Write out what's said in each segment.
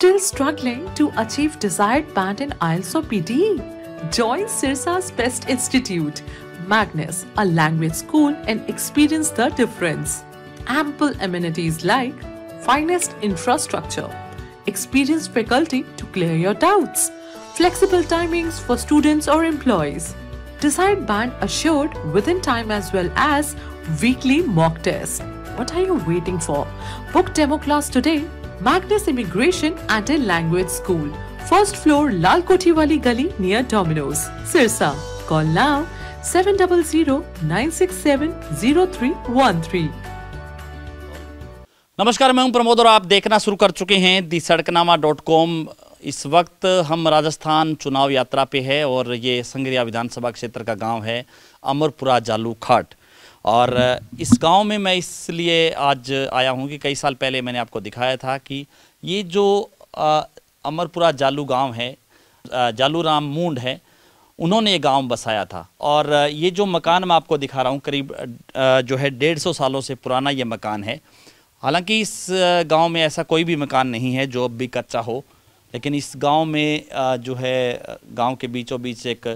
Still struggling to achieve desired band in IELTS or PTE? Join Sirsa's Best Institute, Magnus, a language school, and experience the difference. Ample amenities like finest infrastructure, experienced faculty to clear your doubts, flexible timings for students or employees, desired band assured within time as well as weekly mock test. What are you waiting for? Book demo class today. Magnus Immigration and a Language School. First floor, Lal Koti Wali Gali near Domino's. Sirsa. Call now 700 967 0313. नमस्कार, मैं हूँ प्रमोद और आप देखना शुरू कर चुके हैं दी सड़कनामा डॉट कॉम इस वक्त हम राजस्थान चुनाव यात्रा पे है और ये संगरिया विधानसभा क्षेत्र का गाँव है, अमरपुरा जालू खाट और इस गाँव में मैं इसलिए आज आया हूँ कि कई साल पहले मैंने आपको दिखाया था कि ये जो अमरपुरा जालू गाँव है जालू राम मूंड है, उन्होंने ये गाँव बसाया था। और ये जो मकान मैं आपको दिखा रहा हूँ, करीब जो है डेढ़ सौ सालों से पुराना ये मकान है। हालाँकि इस गाँव में ऐसा कोई भी मकान नहीं है जो अब भी कच्चा हो, लेकिन इस गाँव में जो है गाँव के बीचों बीच एक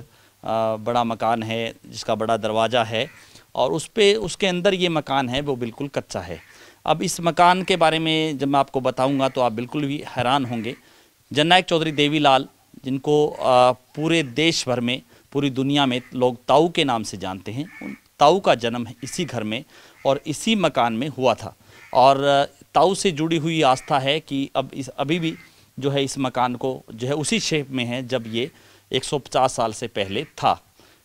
बड़ा मकान है जिसका बड़ा दरवाज़ा है। और उस पर उसके अंदर ये मकान है, वो बिल्कुल कच्चा है। अब इस मकान के बारे में जब मैं आपको बताऊँगा तो आप बिल्कुल भी हैरान होंगे। जननायक चौधरी देवीलाल, जिनको पूरे देश भर में, पूरी दुनिया में लोग ताऊ के नाम से जानते हैं, उन ताऊ का जन्म इसी घर में और इसी मकान में हुआ था। और ताऊ से जुड़ी हुई आस्था है कि अब इस, अभी भी जो है इस मकान को, जो है उसी शेप में है जब ये 150 साल से पहले था।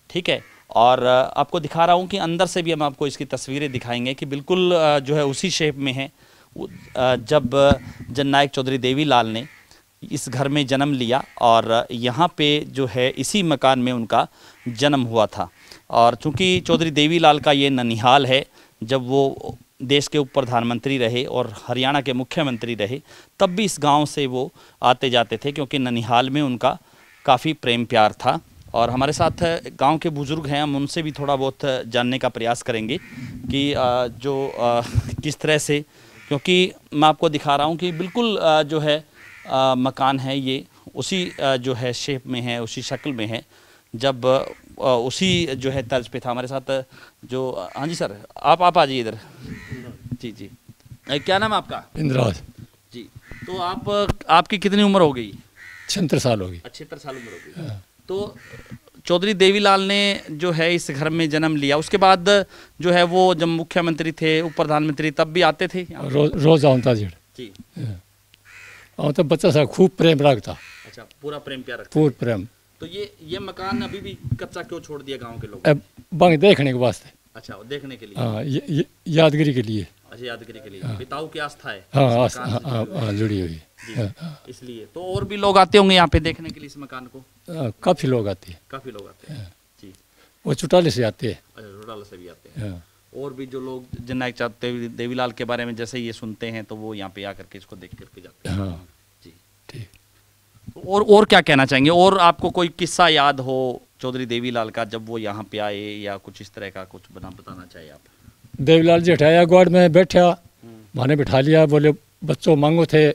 ठीक है? और आपको दिखा रहा हूँ कि अंदर से भी हम आपको इसकी तस्वीरें दिखाएँगे कि बिल्कुल जो है उसी शेप में है। जब जननायक चौधरी देवी लाल ने इस घर में जन्म लिया और यहाँ पे जो है इसी मकान में उनका जन्म हुआ था। और चूँकि चौधरी देवी लाल का ये ननिहाल है, जब वो देश के उप प्रधानमंत्री रहे और हरियाणा के मुख्यमंत्री रहे, तब भी इस गाँव से वो आते जाते थे, क्योंकि ननिहाल में उनका काफ़ी प्रेम प्यार था। और हमारे साथ गाँव के बुज़ुर्ग हैं। हम उनसे भी थोड़ा बहुत जानने का प्रयास करेंगे कि जो किस तरह से क्योंकि मैं आपको दिखा रहा हूँ कि बिल्कुल जो है मकान है ये उसी जो है शेप में है उसी शक्ल में है। जब उसी जो है तर्ज पे था हमारे साथ जो हाँ जी सर आप आप आ जाइए इधर। जी जी। क्या नाम आपका? इंदिराज जी तो आप आपकी कितनी उम्र हो गई? छिहत्तर साल होगी छिहत्तर साल उम्र हो गई। तो चौधरी देवीलाल ने जो है इस घर में जन्म लिया। उसके बाद जो है वो जब मुख्यमंत्री थे उप प्रधानमंत्री तब भी आते थे? यहाँ? रोज रोज आवता जेड़ जी। आवता बच्चा सा खूब प्रेम रखता। अच्छा पूरा प्रेम प्यार रखते। पूर प्रेम। तो ये ये मकान अभी भी कच्चा क्यों छोड़ दिया गाँव के लोग बंग देखने के वास्ते। अच्छा देखने के लिए। हाँ यादगिरी के लिए। अच्छा यादगिरी के लिए। पिताओं की आस्था है। हाँ हाँ हाँ, जुड़ी हुई। हाँ, हाँ, हाँ, इसलिए तो और भी लोग आते होंगे यहाँ पे देखने के लिए इस मकान को? हाँ, काफ़ी लोग आते हैं। काफ़ी लोग आते हैं। जी। वो चुटाले से आते हैं। अच्छा से भी आते हैं। हाँ, और भी जो लोग जननायक चाहते देवीलाल के बारे में जैसे ये सुनते हैं तो वो यहाँ पे आकर के इसको देख करके जाते हैं। हाँ। जी। ठीक। और और क्या कहना चाहेंगे? और आपको कोई किस्सा याद हो चौधरी देवीलाल का जब वो यहाँ पे आए या कुछ इस तरह का कुछ बना बताना चाहिए आप? देवलाल जी हटाया गौड़ में बैठा। माने बिठा लिया बोले बच्चों मांगो थे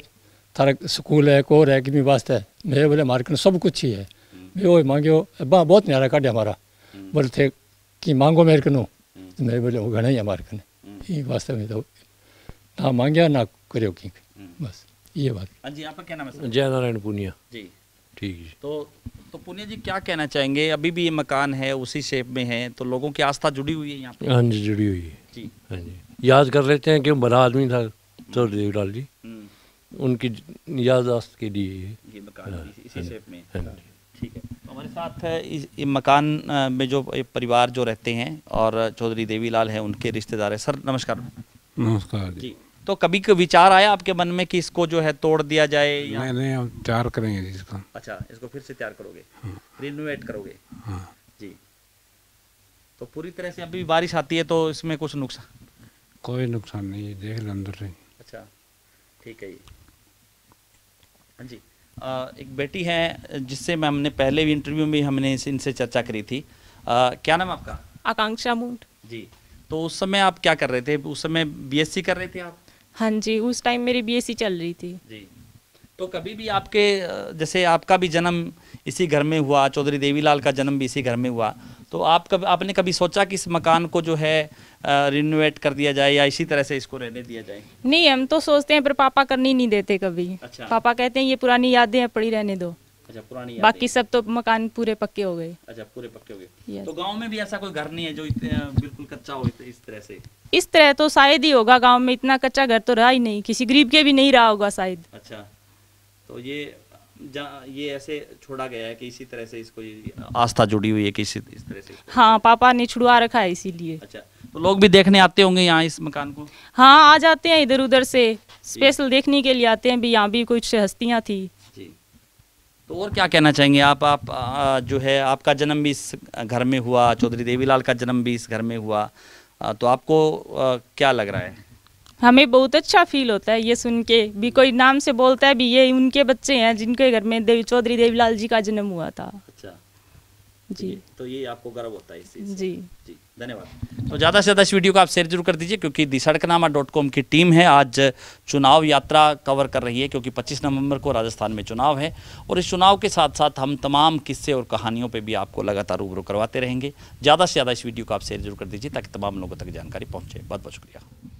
थारा स्कूल है कोर है किमी वास्ते मैं बोले हमारे कने सब कुछ ही है। मैं वो मांगियो बा बहुत न्यारा काटे हमारा बोले थे कि मांगो मेरे कनो मैं बोले वो घना ही हमारे कने ये वास्ते में तो ना मांगया ना करियो की बस ये बात। हाँ जी आपका क्या नाम है जय नारायण पुनिया। जी। ठीक है। तो तो पुण्य जी क्या कहना चाहेंगे? अभी भी ये मकान है उसी शेप में है तो लोगों की आस्था जुड़ी हुई है यहाँ पे? हाँ जी जुड़ी हुई है। जी। हाँ जी। याद कर लेते हैं क्यों बड़ा आदमी था चौधरी देवलाल जी। हम्म, उनकी याददाश्त के लिए ये मकान इसी- शेप में हाँ। जी। ठीक है। तो हमारे साथ है इस इस मकान में जो परिवार जो रहते हैं और चौधरी देवीलाल है उनके रिश्तेदार है। सर नमस्कार। नमस्कार जी। जी। तो कभी कोई विचार आया आपके मन में कि इसको जो है तोड़ दिया जाए या नहीं नहीं हम तैयार करेंगे इसको। अच्छा इसको फिर से तैयार करोगे? रिनोवेट करोगे? हाँ। जी। तो पूरी तरह से अभी बारिश आती है तो इसमें कुछ नुकसान? कोई नुकसान नहीं है देख लो अंदर से। अच्छा ठीक है हाँ जी। अ, एक बेटी है जिससे मैं हमने पहले भी इंटरव्यू में हमने इनसे चर्चा करी थी। अ, क्या नाम आपका? आकांक्षा मूंड। जी। तो उस समय आप क्या कर रहे थे? उस समय बीएससी कर रहे थे आप? हाँ जी उस टाइम मेरी बीएससी चल रही थी। जी। तो कभी भी आपके जैसे आपका भी जन्म इसी घर में हुआ चौधरी देवीलाल का जन्म भी इसी घर में हुआ तो आप कभी आपने कभी सोचा कि इस मकान को जो है रिनोवेट कर दिया जाए या इसी तरह से इसको रहने दिया जाए? नहीं हम तो सोचते हैं पर पापा करने नहीं देते कभी। अच्छा। पापा कहते हैं ये पुरानी यादें हैं पड़ी रहने दो। अच्छा पुरानी बाकी सब तो मकान पूरे पक्के हो गए। अच्छा पूरे पक्के हो गए। तो गाँव में भी ऐसा कोई घर नहीं है जो इतने, बिल्कुल कच्चा हो इस तरह से? इस तरह तो शायद ही होगा गाँव में इतना कच्चा घर तो रहा ही नहीं। किसी गरीब के भी नहीं रहा होगा शायद। अच्छा तो ये ये ऐसे छोड़ा गया है कि इसी तरह से इसको आस्था जुड़ी हुई है कि इसी इस तरह से? हाँ पापा ने छुड़वा रखा है इसीलिए। अच्छा तो लोग भी देखने आते होंगे यहाँ इस मकान को? हाँ आ जाते हैं इधर उधर से स्पेशल देखने के लिए आते हैं भी यहाँ भी कुछ हस्तियाँ थी। तो और क्या कहना चाहेंगे? आप आप जो है, आपका जन्म भी इस घर में हुआ, चौधरी देवीलाल का जन्म भी इस घर में हुआ तो आपको क्या लग रहा है? हमें बहुत अच्छा फील होता है ये सुन के। भी कोई नाम से बोलता है, भी ये उनके बच्चे हैं जिनके घर में देवी, चौधरी देवीलाल जी का जन्म हुआ था। जी। तो ये आपको गर्व होता है इस चीज़ जी। जी धन्यवाद। तो ज़्यादा से ज़्यादा इस वीडियो को आप शेयर ज़रूर कर दीजिए क्योंकि दी सड़कनामा डॉट कॉम की टीम है आज चुनाव यात्रा कवर कर रही है क्योंकि 25 नवंबर को राजस्थान में चुनाव है और इस चुनाव के साथ साथ हम तमाम किस्से और कहानियों पे भी आपको लगातार रूबरू करवाते रहेंगे। ज़्यादा से ज़्यादा इस वीडियो को आप शेयर ज़रूर कर दीजिए ताकि तमाम लोगों तक जानकारी पहुँचे। बहुत बहुत शुक्रिया।